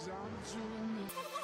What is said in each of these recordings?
cause I'm doing it.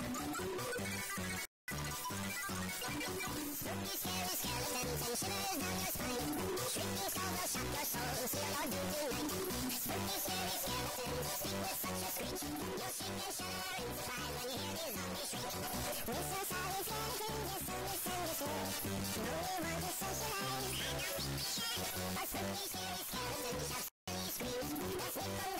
Thank Yes.